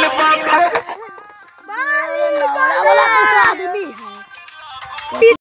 Balik! Wala, wala, wala,